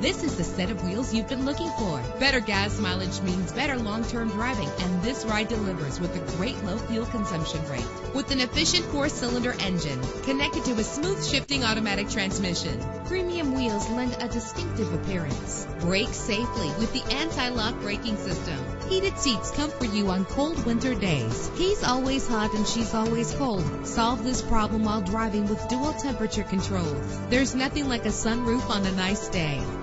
This is the set of wheels you've been looking for. Better gas mileage means better long-term driving, and this ride delivers with a great low fuel consumption rate. With an efficient four-cylinder engine connected to a smooth shifting automatic transmission, premium wheels lend a distinctive appearance. Brake safely with the anti-lock braking system. Heated seats comfort you on cold winter days. He's always hot and she's always cold. Solve this problem while driving with dual temperature controls. There's nothing like a sunroof on a nice day.